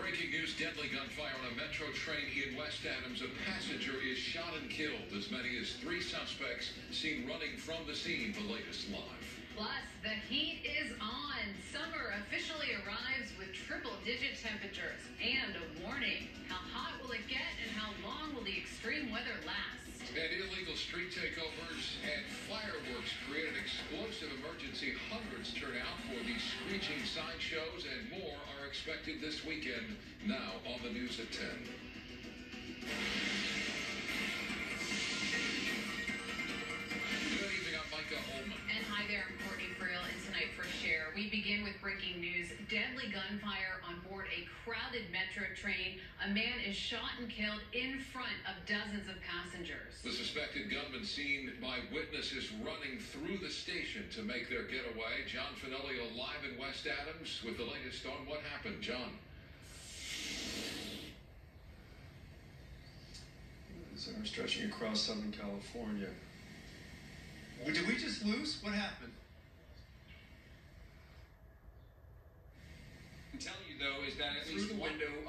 breaking news deadly gunfire on a metro train in West Adams. A passenger is shot and killed. As many as three suspects seen running from the scene. The latest live. Plus, the heat is on. Summer officially arrives with triple digit temperatures and a warning. How hot will it get and how long will the extreme weather last? And illegal street takeovers and Hundreds turn out for these screeching sign shows and more are expected this weekend. Now on the news at 10. Good evening, I'm Micah Ohlman. And hi there, I'm Courtney Friel, and tonight for Share, we begin with breaking news. Deadly gunfire on board a crowded metro train. A man is shot and killed in front of dozens of passengers. The suspected gunman seen by witnesses running through the station to make their getaway. John Finelli alive in West Adams with the latest on what happened. John. So we're stretching across Southern California. Did we just lose? What happened? Though is that at least the one window